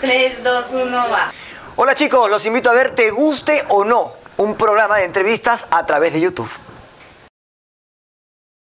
3, 2, 1, va. Hola chicos, los invito a ver Te guste o no, un programa de entrevistas a través de YouTube.